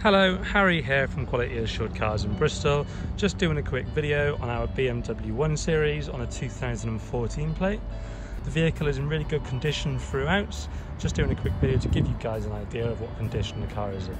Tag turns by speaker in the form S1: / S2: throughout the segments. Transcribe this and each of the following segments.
S1: Hello, Harry here from Quality Assured Cars in Bristol. Just doing a quick video on our BMW 1 Series on a 2014 plate. The vehicle is in really good condition throughout. Just doing a quick video to give you guys an idea of what condition the car is in.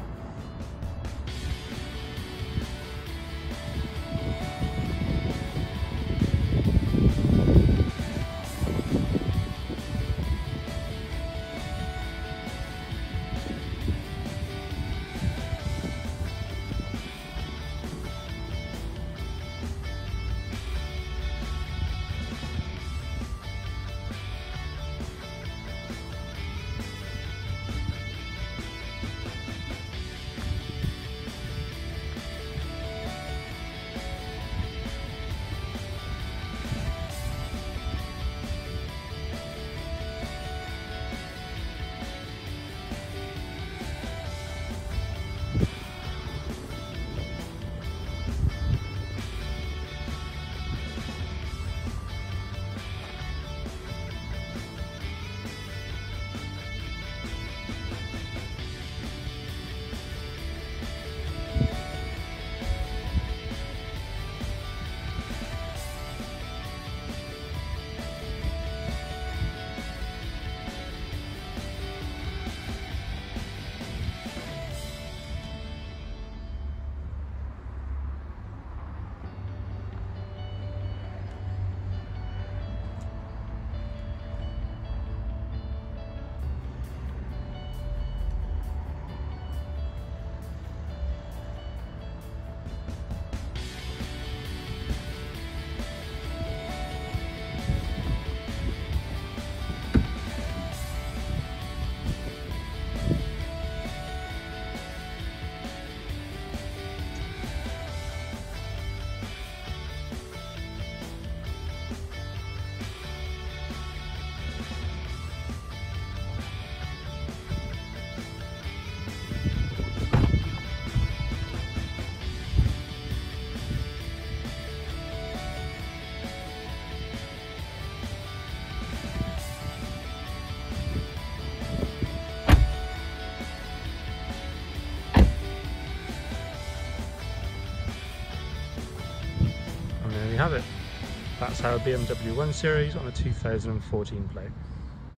S1: Have it. That's our BMW 1 Series on a 2014 plate.